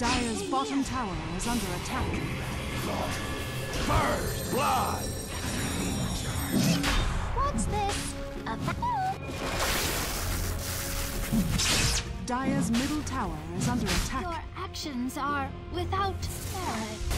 Dire's bottom tower is under attack. First blood. What's this? A va- Dire's middle tower is under attack. Your actions are without merit.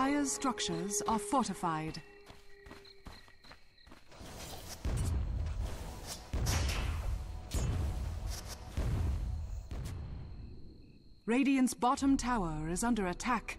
Dire's structures are fortified. Radiant's bottom tower is under attack.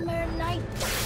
Midsummer night.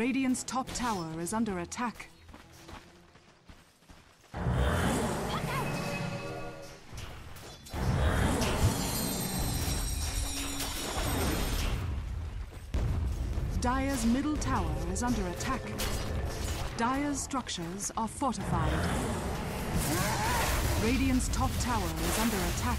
Radiant's top tower is under attack. Dire's middle tower is under attack. Dire's structures are fortified. Radiant's top tower is under attack.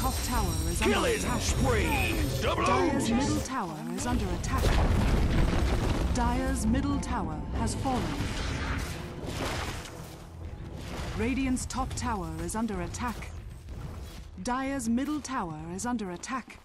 Top tower is under Killing attack. spree. Double O's. middle tower is under attack. Dire's middle tower has fallen. Radiant's top tower is under attack. Dire's middle tower is under attack.